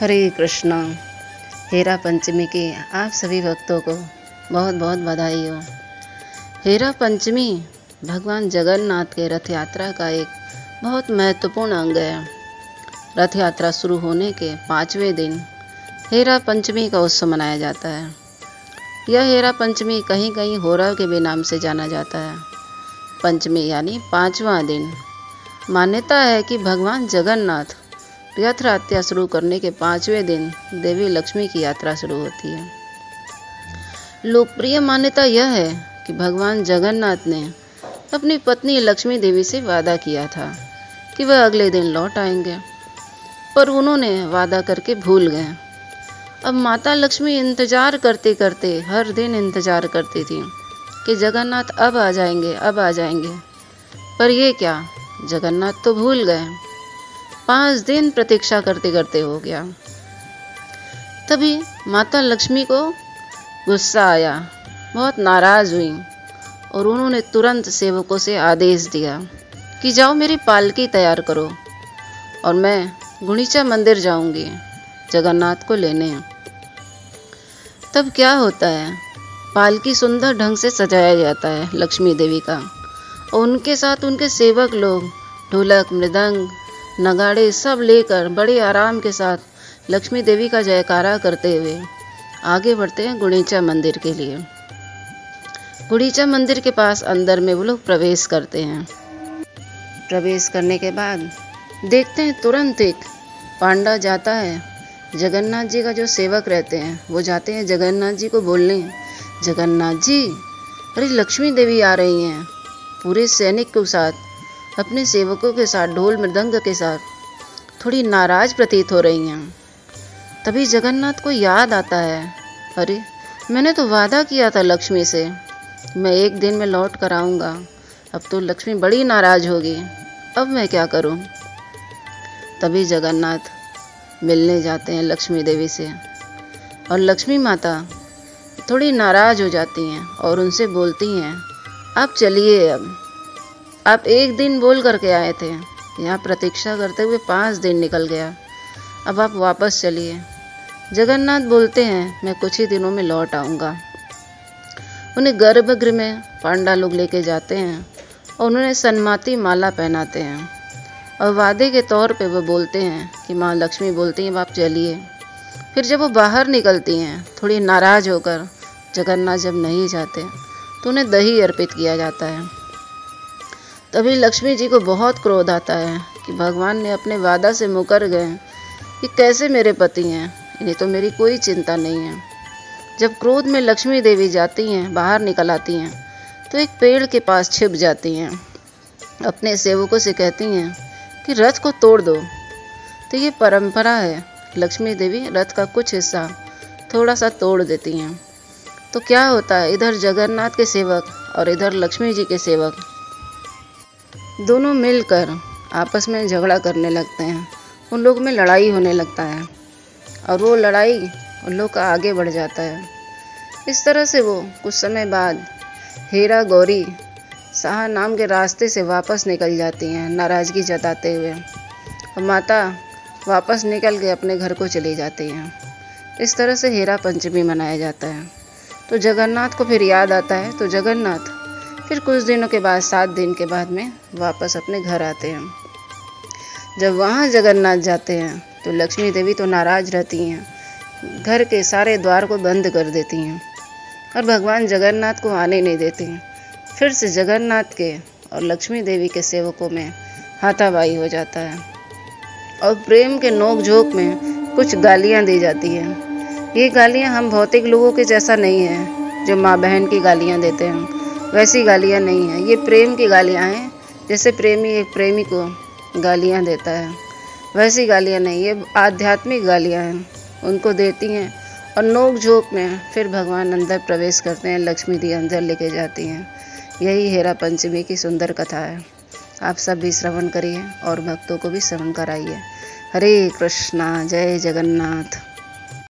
हरे कृष्णा। हेरा पंचमी की आप सभी भक्तों को बहुत बहुत बधाई हो। हेरा पंचमी भगवान जगन्नाथ के रथ यात्रा का एक बहुत महत्वपूर्ण अंग है। रथ यात्रा शुरू होने के पाँचवें दिन हेरा पंचमी का उत्सव मनाया जाता है। यह हेरा पंचमी कहीं कहीं होरा के भी नाम से जाना जाता है। पंचमी यानी पाँचवा दिन। मान्यता है कि भगवान जगन्नाथ रथ यात्रा शुरू करने के पाँचवें दिन देवी लक्ष्मी की यात्रा शुरू होती है। लोकप्रिय मान्यता यह है कि भगवान जगन्नाथ ने अपनी पत्नी लक्ष्मी देवी से वादा किया था कि वह अगले दिन लौट आएँगे, पर उन्होंने वादा करके भूल गए। अब माता लक्ष्मी इंतज़ार करते करते, हर दिन इंतज़ार करती थी कि जगन्नाथ अब आ जाएँगे, अब आ जाएँगे। पर ये क्या, जगन्नाथ तो भूल गए। पाँच दिन प्रतीक्षा करते करते हो गया। तभी माता लक्ष्मी को गुस्सा आया, बहुत नाराज़ हुई और उन्होंने तुरंत सेवकों से आदेश दिया कि जाओ मेरी पालकी तैयार करो और मैं गुणीचा मंदिर जाऊँगी, जगन्नाथ को लेने। तब क्या होता है? पालकी सुंदर ढंग से सजाया जाता है लक्ष्मी देवी का और उनके साथ उनके सेवक लोग ढोलक, मृदंग नगाड़े सब लेकर बड़े आराम के साथ लक्ष्मी देवी का जयकारा करते हुए आगे बढ़ते हैं गुणीचा मंदिर के लिए। गुड़ीचा मंदिर के पास अंदर में वो लोग प्रवेश करते हैं। प्रवेश करने के बाद देखते हैं तुरंत एक पांडा जाता है। जगन्नाथ जी का जो सेवक रहते हैं, वो जाते हैं जगन्नाथ जी को बोलने। जगन्नाथ जी, अरे लक्ष्मी देवी आ रही हैं। पूरे सैनिक के साथ अपने सेवकों के साथ, ढोल मृदंग के साथ थोड़ी नाराज़ प्रतीत हो रही हैं। तभी जगन्नाथ को याद आता है। अरे, मैंने तो वादा किया था लक्ष्मी से, मैं एक दिन में लौट कर आऊँगा। अब तो लक्ष्मी बड़ी नाराज़ होगी। अब मैं क्या करूँ? तभी जगन्नाथ मिलने जाते हैं लक्ष्मी देवी से। और लक्ष्मी माता थोड़ी नाराज़ हो जाती हैं और उनसे बोलती हैं, आप चलिए अब। आप एक दिन बोल करके आए थे। यहाँ प्रतीक्षा करते हुए पाँच दिन निकल गया। अब आप वापस चलिए। जगन्नाथ बोलते हैं, मैं कुछ ही दिनों में लौट आऊँगा। उन्हें गर्भगृह में पांडा लोग लेके जाते हैं और उन्हें सन्माती माला पहनाते हैं। और वादे के तौर पे वो बोलते हैं कि माँ लक्ष्मी बोलती हैं आप चलिए। फिर जब वो बाहर निकलती हैं, थोड़ी नाराज़ होकर जगन्नाथ जब नहीं जाते तो उन्हें दही अर्पित किया जाता है। तभी लक्ष्मी जी को बहुत क्रोध आता है कि भगवान ने अपने वादा से मुकर गए कि कैसे मेरे पति हैं? इन्हें तो मेरी कोई चिंता नहीं है। जब क्रोध में लक्ष्मी देवी जाती हैं, बाहर निकल आती हैं तो एक पेड़ के पास छिप जाती हैं। अपने सेवकों से कहती हैं कि रथ को तोड़ दो। तो ये परंपरा है। लक्ष्मी देवी रथ का कुछ हिस्सा थोड़ा सा तोड़ देती हैं। तो क्या होता है? इधर जगन्नाथ के सेवक और इधर लक्ष्मी जी के सेवक। दोनों मिलकर आपस में झगड़ा करने लगते हैं। उन लोग में लड़ाई होने लगता है। और वो लड़ाई उन लोग का आगे बढ़ जाता है। इस तरह से वो कुछ समय बाद हीरा गौरी शाह नाम के रास्ते से वापस निकल जाती हैं, नाराज़गी जताते हुए। और माता वापस निकल के अपने घर को चली जाती हैं। इस तरह से हीरा पंचमी मनाया जाता है। तो जगन्नाथ को फिर याद आता है। तो जगन्नाथ फिर कुछ दिनों के बाद, सात दिन के बाद में वापस अपने घर आते हैं। जब वहाँ जगन्नाथ जाते हैं तो लक्ष्मी देवी तो नाराज़ रहती हैं। घर के सारे द्वार को बंद कर देती हैं और भगवान जगन्नाथ को आने नहीं देती। फिर से जगन्नाथ के और लक्ष्मी देवी के सेवकों में हाथाबाई हो जाता है और प्रेम के नोक झोंक में कुछ गालियाँ दी जाती हैं। ये गालियाँ हम भौतिक लोगों के जैसा नहीं हैं, जो माँ बहन की गालियाँ देते हैं। वैसी गालियाँ नहीं हैं। ये प्रेम की गालियाँ हैं, जैसे प्रेमी एक प्रेमी को गालियाँ देता है। वैसी गालियाँ नहीं, ये आध्यात्मिक गालियाँ हैं। उनको देती हैं और नोक झोंक में फिर भगवान अंदर प्रवेश करते हैं, लक्ष्मी दी अंदर लेके जाती हैं। यही हेरा पंचमी की सुंदर कथा है। आप सब भी श्रवण करिए और भक्तों को भी श्रवण कराइए। हरे कृष्णा, जय जगन्नाथ।